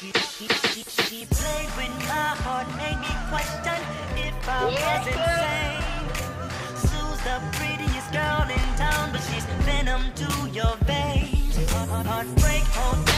She, she, she she played with my heart, made me question if I was insane. Sue's the prettiest girl in town, but she's venom to your veins. Heartbreak, hold